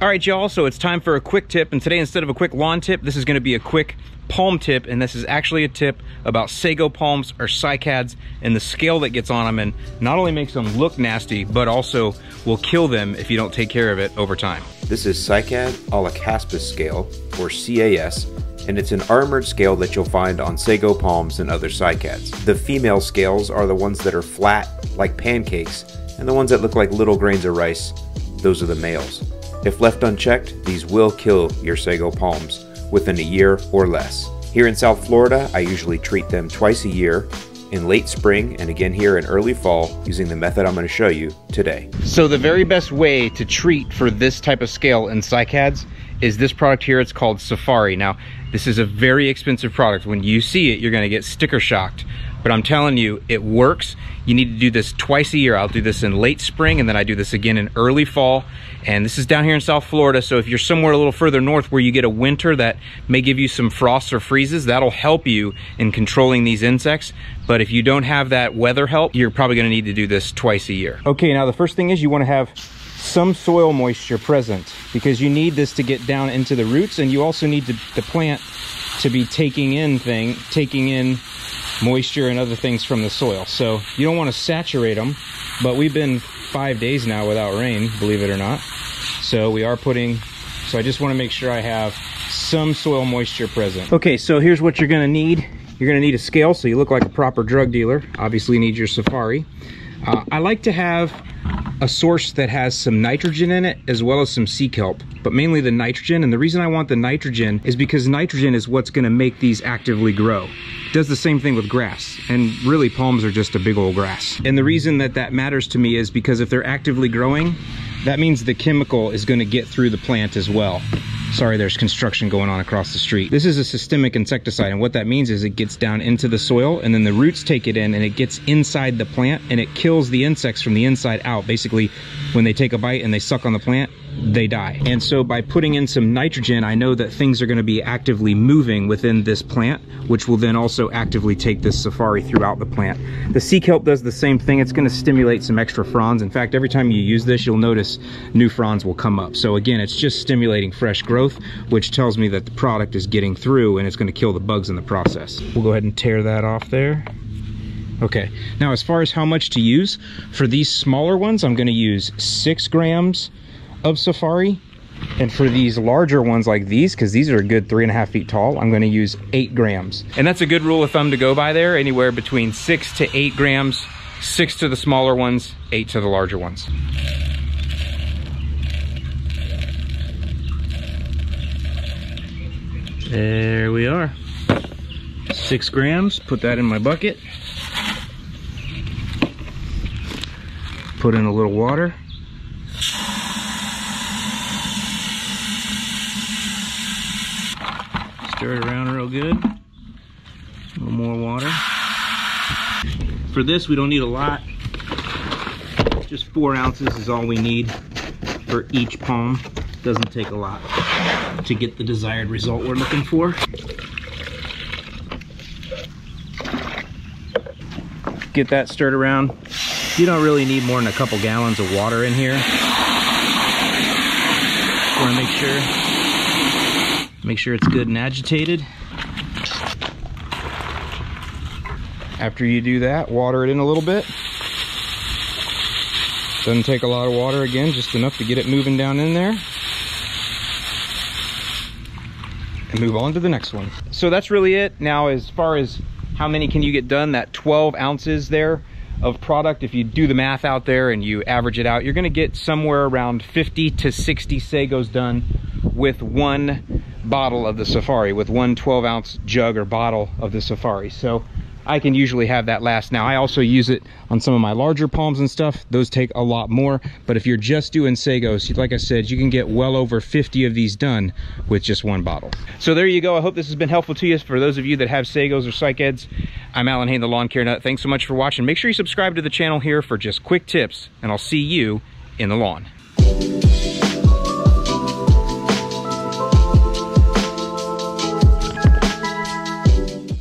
All right, y'all, so it's time for a quick tip. And today, instead of a quick lawn tip, this is gonna be a quick palm tip. And this is actually a tip about sago palms or cycads and the scale that gets on them and not only makes them look nasty, but also will kill them if you don't take care of it over time. This is Cycad Aulacaspis scale, or CAS, and it's an armored scale that you'll find on sago palms and other cycads. The female scales are the ones that are flat, like pancakes, and the ones that look like little grains of rice, those are the males. If left unchecked, these will kill your sago palms within a year or less. Here in South Florida, I usually treat them twice a year in late spring and again here in early fall using the method I'm going to show you today. So the very best way to treat for this type of scale in cycads is this product here. It's called Safari. Now, this is a very expensive product. When you see it, you're going to get sticker shocked but I'm telling you, it works. You need to do this twice a year. I'll do this in late spring and then I do this again in early fall. And this is down here in South Florida. So if you're somewhere a little further north where you get a winter that may give you some frosts or freezes, that'll help you in controlling these insects. But if you don't have that weather help, you're probably gonna need to do this twice a year. Okay, now the first thing is you wanna have some soil moisture present because you need this to get down into the roots and you also need to, the plant to be taking in thing, taking in moisture and other things from the soil. So you don't want to saturate them, but we've been five days now without rain, believe it or not. So we are putting, so I just want to make sure I have some soil moisture present. Okay, so here's what you're going to need. You're going to need a scale so you look like a proper drug dealer. Obviously you need your safari. Uh, I like to have a source that has some nitrogen in it as well as some sea kelp, but mainly the nitrogen. And the reason I want the nitrogen is because nitrogen is what's gonna make these actively grow. It does the same thing with grass. And really palms are just a big old grass. And the reason that that matters to me is because if they're actively growing, that means the chemical is gonna get through the plant as well. Sorry, there's construction going on across the street. This is a systemic insecticide, and what that means is it gets down into the soil, and then the roots take it in, and it gets inside the plant, and it kills the insects from the inside out. Basically, when they take a bite and they suck on the plant, they die. And so by putting in some nitrogen, I know that things are gonna be actively moving within this plant, which will then also actively take this safari throughout the plant. The sea kelp does the same thing. It's gonna stimulate some extra fronds. In fact, every time you use this, you'll notice new fronds will come up. So again, it's just stimulating fresh growth, which tells me that the product is getting through and it's gonna kill the bugs in the process. We'll go ahead and tear that off there. Okay, now as far as how much to use, for these smaller ones, I'm gonna use six grams of Safari. And for these larger ones like these, because these are a good three and a half feet tall, I'm gonna use eight grams. And that's a good rule of thumb to go by there, anywhere between six to eight grams, six to the smaller ones, eight to the larger ones. There we are. Six grams, put that in my bucket. Put in a little water. Stir it around real good. A little more water. For this, we don't need a lot. Just four ounces is all we need for each palm. Doesn't take a lot to get the desired result we're looking for. Get that stirred around. You don't really need more than a couple gallons of water in here. Want to make sure Make sure it's good and agitated. After you do that, water it in a little bit. Doesn't take a lot of water again, just enough to get it moving down in there. And move on to the next one. So that's really it. Now, as far as how many can you get done, that 12 ounces there of product, if you do the math out there and you average it out, you're gonna get somewhere around 50 to 60 sagos done with one bottle of the Safari with one 12 ounce jug or bottle of the Safari. So I can usually have that last. Now I also use it on some of my larger palms and stuff. Those take a lot more, but if you're just doing Sagos, like I said, you can get well over 50 of these done with just one bottle. So there you go. I hope this has been helpful to you. For those of you that have Sagos or Cycads, I'm Allyn Hane, the Lawn Care Nut. Thanks so much for watching. Make sure you subscribe to the channel here for just quick tips, and I'll see you in the lawn.